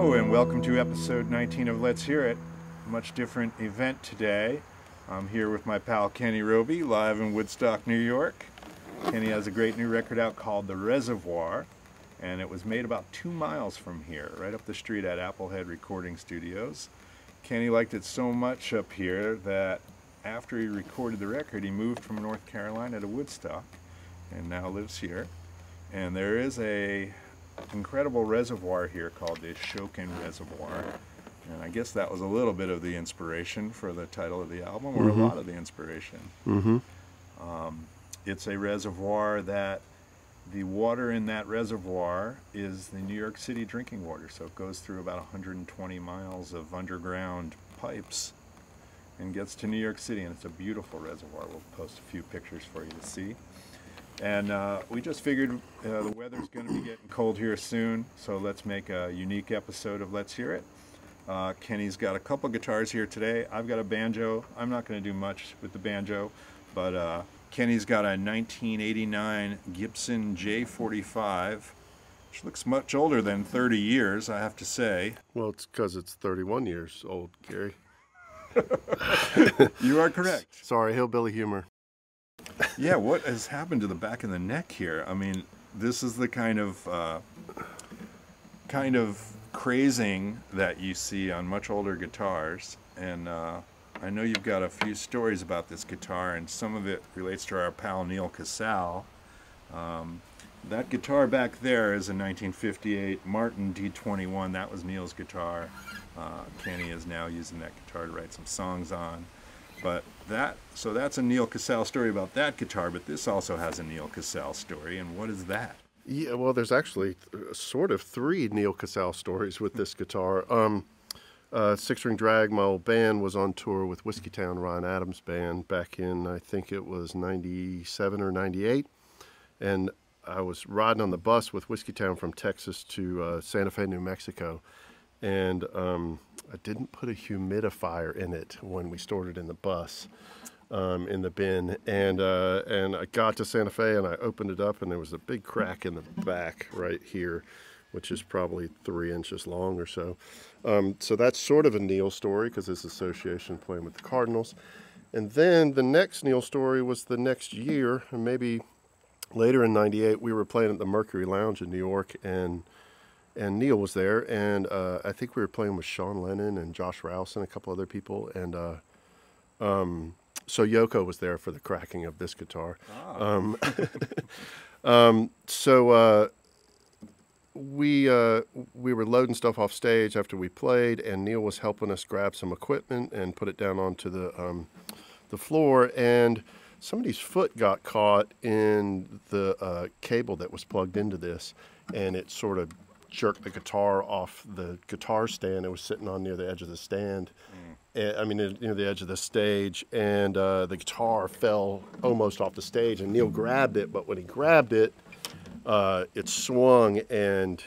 And welcome to episode 19 of Let's Hear It. Much different event today. I'm here with my pal Kenny Roby, live in Woodstock, New York. Kenny has a great new record out called The Reservoir, and it was made about two miles from here, right up the street at Applehead Recording Studios. Kenny liked it so much up here that after he recorded the record, he moved from North Carolina to Woodstock and now lives here. And there is a incredible reservoir here called the Ashokan Reservoir. And I guess that was a little bit of the inspiration for the title of the album, or Mhm. a lot of the inspiration. Mm-hmm. Um, it's a reservoir that the water in that reservoir is the New York City drinking water. So it goes through about 120 miles of underground pipes and gets to New York City. And it's a beautiful reservoir. We'll post a few pictures for you to see. And uh, we just figured uh, the weather's going to be getting cold here soon, so let's make a unique episode of Let's Hear It. Uh, Kenny's got a couple guitars here today. I've got a banjo. I'm not going to do much with the banjo, but uh, Kenny's got a 1989 Gibson J45, which looks much older than 30 years, I have to say. Well, it's because it's 31 years old, Gary. You are correct. Sorry, hillbilly humor. Yeah, what has happened to the back of the neck here? I mean, this is the kind of uh, kind of crazing that you see on much older guitars, and uh, I know you've got a few stories about this guitar, and some of it relates to our pal Neal Casal. Um, that guitar back there is a 1958 Martin D21. That was Neal's guitar. Uh, Kenny is now using that guitar to write some songs on. But that, so that's a Neal Casal story about that guitar, but this also has a Neal Casal story, and what is that? Yeah, well, there's actually th- sort of three Neal Casal stories with this guitar. Um, uh, Six String Drag, my old band, was on tour with Whiskeytown, Ryan Adams' band, back in, I think it was 97 or 98. And I was riding on the bus with Whiskeytown from Texas to uh, Santa Fe, New Mexico. And um, I didn't put a humidifier in it when we stored it in the bus um, in the bin, and uh, and I got to Santa Fe and I opened it up and there was a big crack in the back right here, which is probably three inches long or so. Um, so that's sort of a Neal story because his association playing with the Cardinals, and then the next Neal story was the next year, and maybe later in '98 we were playing at the Mercury Lounge in New York and. And Neal was there, and uh, I think we were playing with Sean Lennon and Josh Rouse and a couple other people, and uh, um, so Yoko was there for the cracking of this guitar. Um, um, so uh, we uh, we were loading stuff off stage after we played, and Neal was helping us grab some equipment and put it down onto the um, the floor, and somebody's foot got caught in the uh, cable that was plugged into this, and it sort of jerked the guitar off the guitar stand. It was sitting on near the edge of the stand. And, I mean, near the edge of the stage, and uh, the guitar fell almost off the stage. And Neal grabbed it, but when he grabbed it, uh, it swung and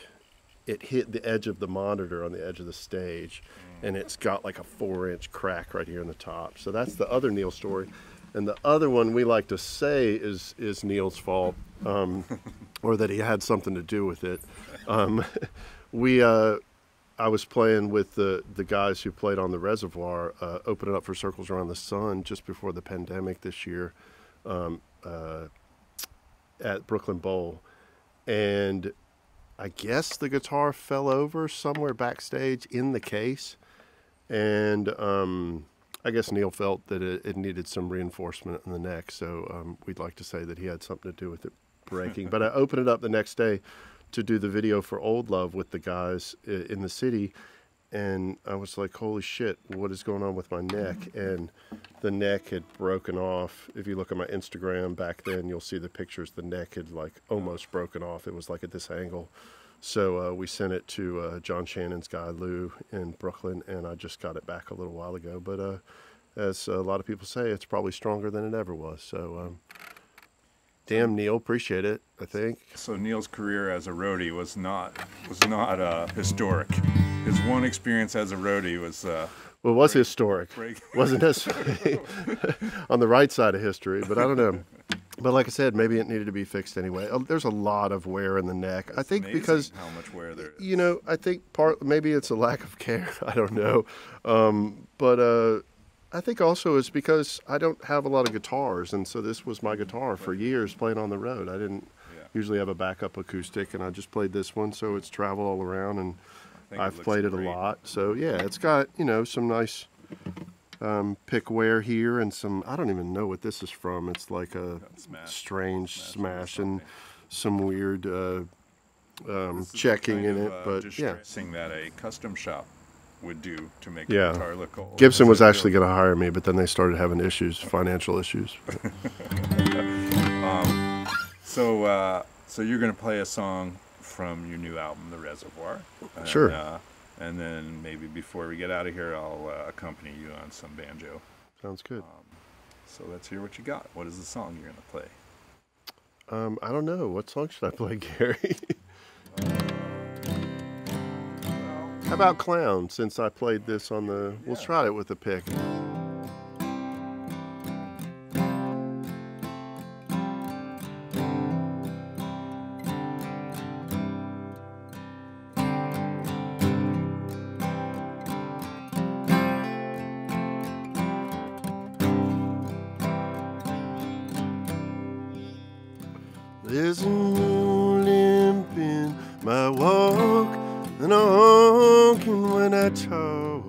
it hit the edge of the monitor on the edge of the stage, and it's got like a four-inch crack right here in the top. So that's the other Neal story, and the other one we like to say is is Neal's fault, um, or that he had something to do with it. Um, we uh, I was playing with the the guys who played on the Reservoir, uh, opening up for Circles Around the Sun just before the pandemic this year, um, uh, at Brooklyn Bowl, and I guess the guitar fell over somewhere backstage in the case, and um, I guess Neal felt that it, it needed some reinforcement in the neck, so um, we'd like to say that he had something to do with it breaking. but I opened it up the next day to do the video for Old Love with the guys in the city, and I was like, "Holy shit, what is going on with my neck?" And the neck had broken off. If you look at my Instagram back then, you'll see the pictures. The neck had like almost broken off. It was like at this angle. So uh, we sent it to uh, John Shannon's guy Lou in Brooklyn, and I just got it back a little while ago. But uh, as a lot of people say, it's probably stronger than it ever was. So, um, damn Neal, appreciate it. I think. So Neal's career as a roadie was not was not uh, historic. His one experience as a roadie was uh, Well, it was historic. break. Wasn't necessarily on the right side of history, but I don't know. But like I said, maybe it needed to be fixed anyway. Uh, There's a lot of wear in the neck. I think because how much wear there is. you know, I think part maybe it's a lack of care. I don't know, um, but uh, I think also it's because I don't have a lot of guitars, and so this was my guitar for years playing on the road. I didn't Yeah. usually have a backup acoustic, and I just played this one, so it's traveled all around, and I've looks played it great. a lot. So yeah, it's got you know some nice um, pick wear here, and some I don't even know what this is from. It's like a Smash. strange Smash smash and some weird. Uh, um, This is the checking in of, it, uh, but yeah, distressing that a custom shop would do to make Yeah. a guitar look old. Gibson was actually going to hire me, but then they started having issues, financial issues. So, uh, so you're going to play a song from your new album, The Reservoir. And, Sure. Uh, and then maybe before we get out of here, I'll uh, accompany you on some banjo. Sounds good. So let's hear what you got. What is the song you're going to play? Um, I don't know. What song should I play, Gary? How about Clown, since I played this on the. We'll Yeah. try it with a pick. There's new limp in my walk, and a honking when I talk.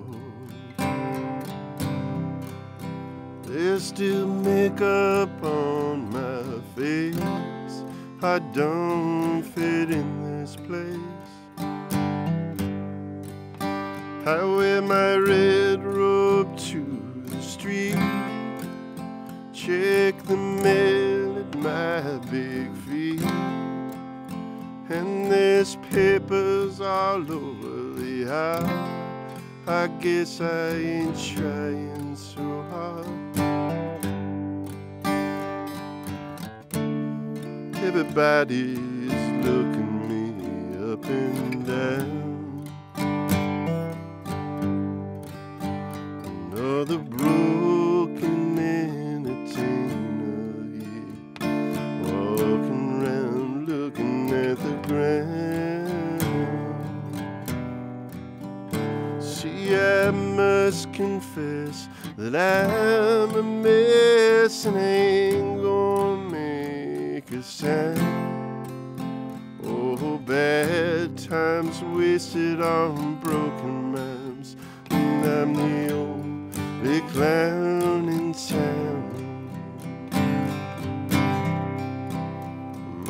There's still makeup on my face. I don't fit in this place. I wear my red robe to the street. Check the mail at my big. And there's papers all over the house. I guess I ain't trying so hard. Everybody's looking me up and down.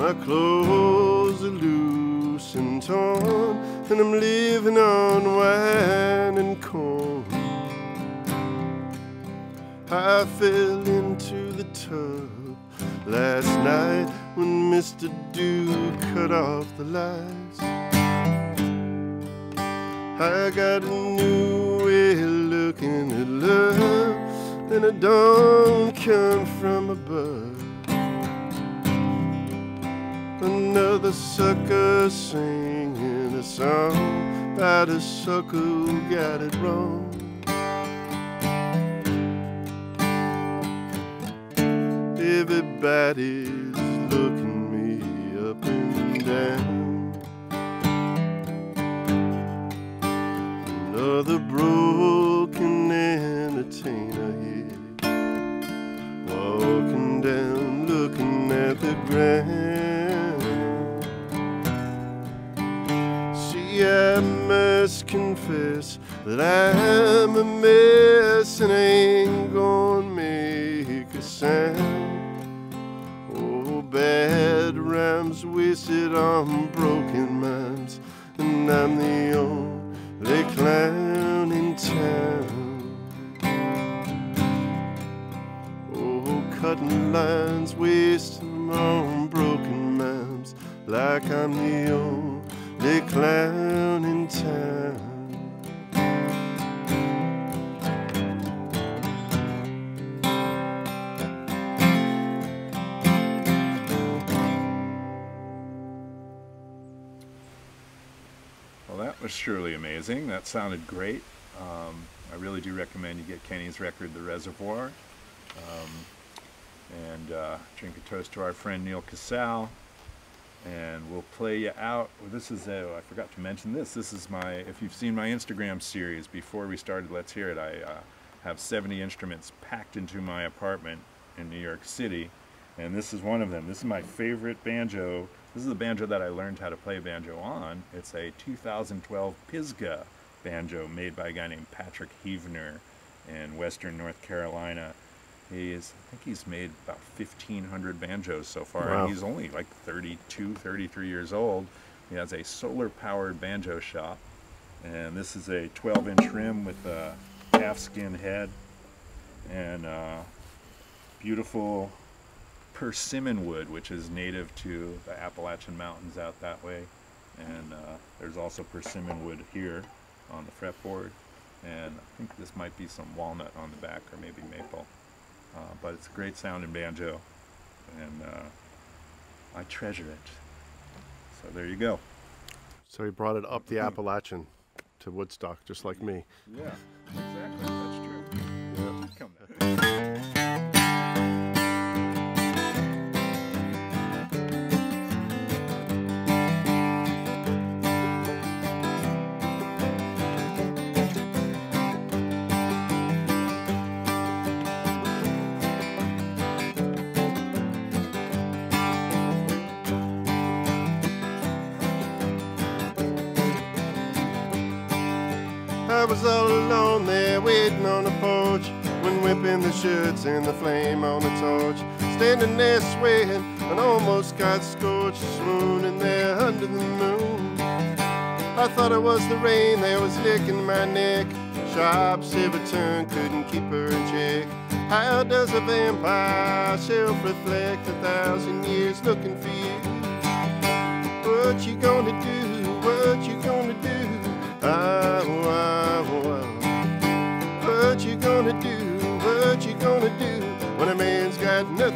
My clothes are loose and torn, and I'm living on wine and corn. I fell into the tub last night when Mr. Duke cut off the lights. I got a new way of looking at love, and it don't come from above. Another sucker singing a song about a sucker who got it wrong. Everybody's looking that I'm a mess and ain't gonna make a sound. Oh, bad rhymes wasted on broken minds, and I'm the only clown in town. Oh, cutting lines, wasting on broken minds, like I'm the only clown in town. Was surely amazing. That sounded great. Um, I really do recommend you get Kenny's record, The Reservoir. Um, and uh, drink a toast to our friend Neal Casal. And we'll play you out. Well, this is a, I forgot to mention this. This is my, if you've seen my Instagram series before we started Let's Hear It, I uh, have 70 instruments packed into my apartment in New York City. And this is one of them. This is my favorite banjo. This is the banjo that I learned how to play banjo on. It's a 2012 Pisgah banjo made by a guy named Patrick Heavner in western North Carolina. He's, I think he's made about 1,500 banjos so far, Wow. and he's only like 32, 33 years old. He has a solar-powered banjo shop, and this is a 12-inch rim with a calfskin head and uh, beautiful persimmon wood, which is native to the Appalachian Mountains out that way. And uh, there's also persimmon wood here on the fretboard. And I think this might be some walnut on the back or maybe maple. Uh, but it's a great sounding banjo. And uh, I treasure it. So there you go. So he brought it up the Appalachian to Woodstock, just like me. Yeah, I was all alone there waiting on the porch when whipping the shirts and the flame on the torch. Standing there swaying and almost got scorched, swooning there under the moon. I thought it was the rain that was licking my neck. Sharp silver turn couldn't keep her in check. How does a vampire self reflect a thousand years looking for you? What you gonna do? What you gonna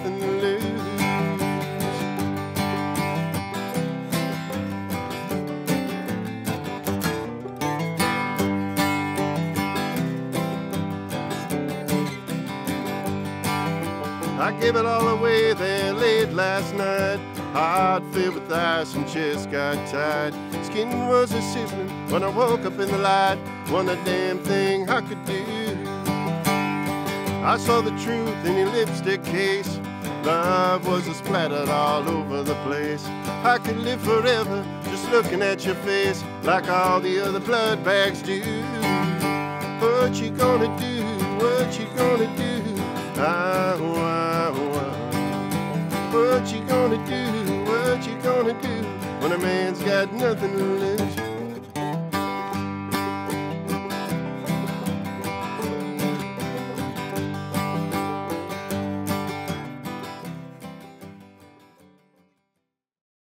nothing to? I gave it all away there late last night. Heart filled with ice and chest got tight. Skin was a sizzling when I woke up in the light. One a damn thing I could do. I saw the truth in your lipstick case. Love was splattered all over the place. I could live forever just looking at your face like all the other blood bags do. What you gonna do? What you gonna do? Ah, ah, ah. What you gonna do? What you gonna do when a man's got nothing to lose?